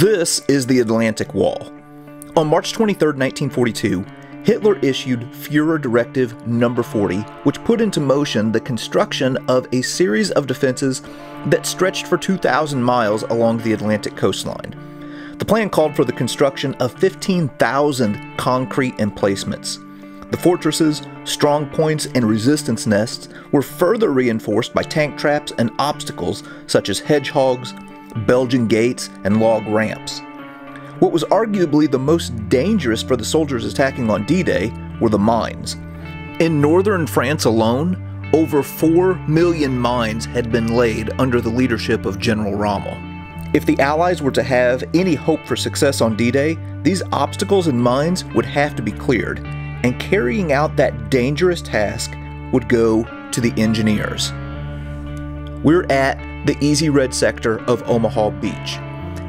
This is the Atlantic Wall. On March 23, 1942, Hitler issued Fuhrer Directive Number 40, which put into motion the construction of a series of defenses that stretched for 2,000 miles along the Atlantic coastline. The plan called for the construction of 15,000 concrete emplacements. The fortresses, strong points, and resistance nests were further reinforced by tank traps and obstacles such as hedgehogs, Belgian gates, and log ramps. What was arguably the most dangerous for the soldiers attacking on D Day were the mines. In northern France alone, over 4 million mines had been laid under the leadership of General Rommel. If the Allies were to have any hope for success on D Day, these obstacles and mines would have to be cleared, and carrying out that dangerous task would go to the engineers. We're at the Easy Red sector of Omaha Beach.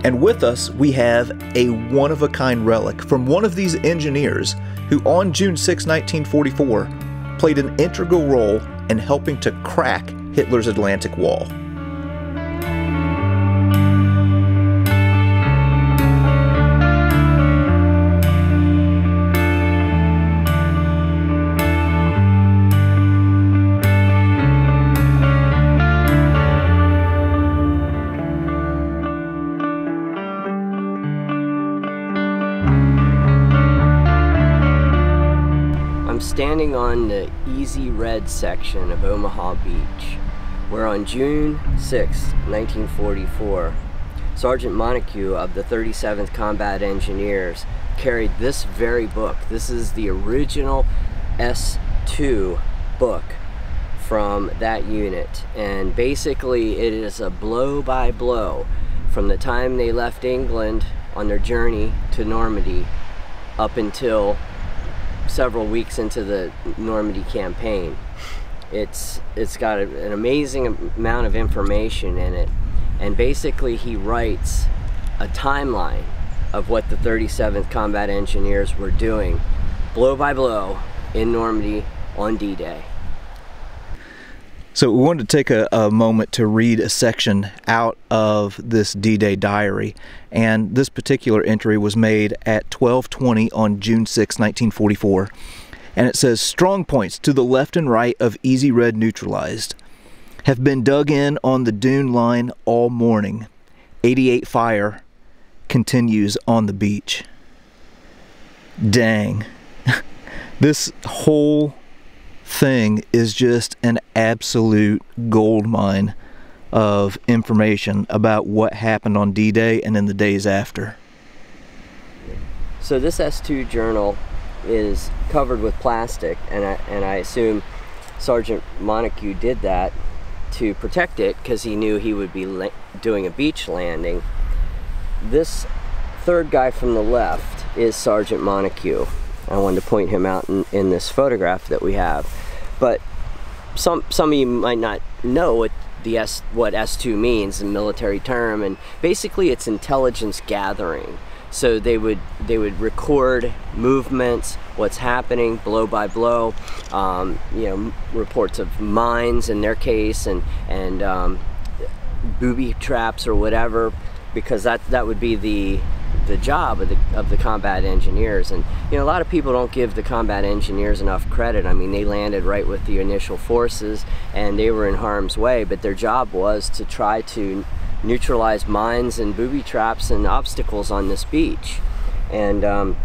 And with us, we have a one of a kind relic from one of these engineers who, on June 6, 1944, played an integral role in helping to crack Hitler's Atlantic Wall. Standing on the Easy Red section of Omaha Beach, where on June 6, 1944, Sergeant Montague of the 37th Combat Engineers carried this very book. This is the original S2 book from that unit. And basically it is a blow by blow from the time they left England on their journey to Normandy up until several weeks into the Normandy campaign. It's it's got a, an amazing amount of information in it, and basically he writes a timeline of what the 37th Combat Engineers were doing, blow by blow, in Normandy on D-Day. So we wanted to take a, a, moment to read a section out of this D-Day diary. And this particular entry was made at 1220 on June 6, 1944. And it says, strong points to the left and right of Easy Red neutralized. Have been dug in on the dune line all morning. 88 fire continues on the beach. Dang. this whole thing is just an absolute gold mine of information about what happened on D-Day and in the days after. So this S2 journal is covered with plastic and I, and I assume Sergeant Montague did that to protect it because he knew he would be doing a beach landing. This third guy from the left is Sergeant Montague. I wanted to point him out in, in this photograph that we have. But some some of you might not know what the S what S2 means, in military term, and basically it's intelligence gathering. So they would they would record movements, what's happening blow by blow, um, you know, reports of mines in their case, and and um, booby traps or whatever, because that that would be the the job of the, of the combat engineers. And you know a lot of people don't give the combat engineers enough credit. I mean they landed right with the initial forces and they were in harm's way but their job was to try to neutralize mines and booby traps and obstacles on this beach. And um,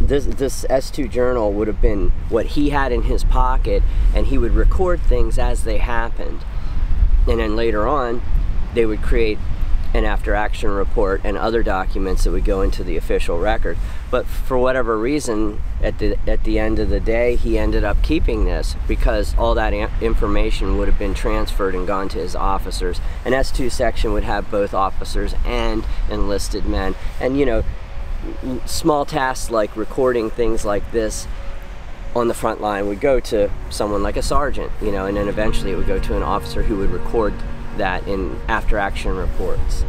this, this S2 journal would have been what he had in his pocket and he would record things as they happened. And then later on they would create an after action report and other documents that would go into the official record. But for whatever reason, at the at the end of the day, he ended up keeping this because all that information would have been transferred and gone to his officers. An S2 section would have both officers and enlisted men. And you know, small tasks like recording things like this on the front line would go to someone like a sergeant, you know, and then eventually it would go to an officer who would record that in after action reports.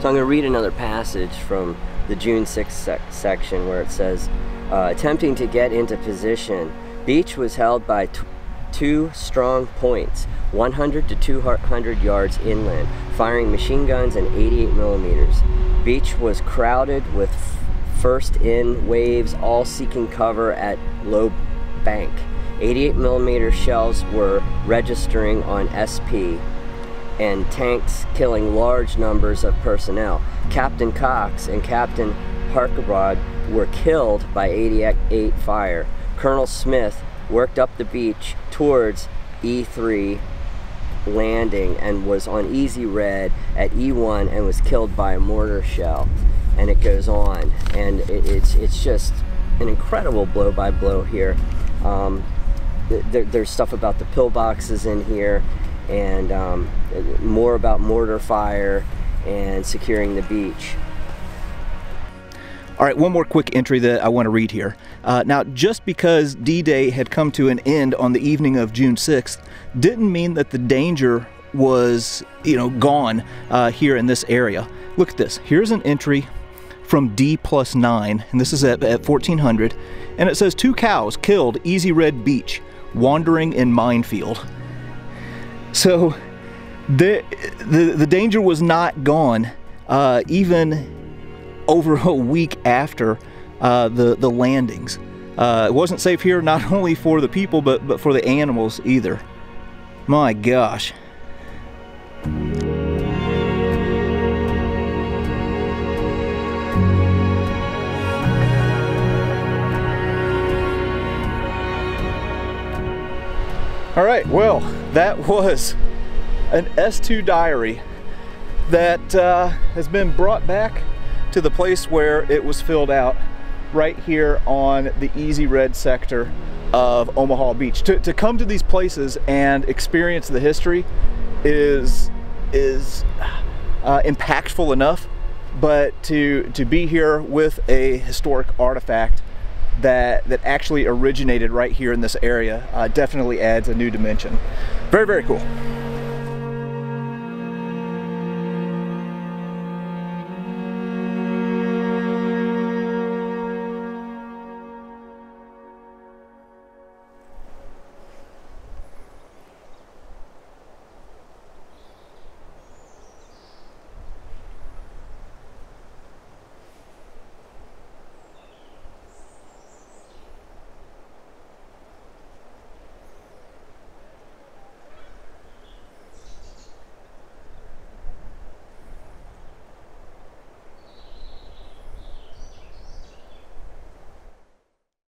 So I'm going to read another passage from the June 6th sec section where it says, uh, attempting to get into position Beach was held by two strong points, 100 to 200 yards inland, firing machine guns and 88 millimeters. Beach was crowded with first in waves, all seeking cover at low bank. 88 millimeter shells were registering on SP and tanks killing large numbers of personnel. Captain Cox and Captain Harkabrod were killed by 88 fire. Colonel Smith worked up the beach towards E3 landing and was on easy red at E1 and was killed by a mortar shell and it goes on and it, it's it's just an incredible blow by blow here um, there, there's stuff about the pillboxes in here and um, more about mortar fire and securing the beach all right, one more quick entry that I want to read here. Uh, now, just because D-Day had come to an end on the evening of June 6th didn't mean that the danger was, you know, gone uh, here in this area. Look at this. Here's an entry from D plus 9, and this is at, at 1400, and it says two cows killed Easy Red Beach, wandering in minefield. So, the, the, the danger was not gone, uh, even over a week after uh, the, the landings. Uh, it wasn't safe here not only for the people, but, but for the animals either. My gosh. All right, well, that was an S2 diary that uh, has been brought back to the place where it was filled out right here on the Easy Red sector of Omaha Beach. To, to come to these places and experience the history is is uh, impactful enough, but to to be here with a historic artifact that that actually originated right here in this area uh, definitely adds a new dimension. Very very cool.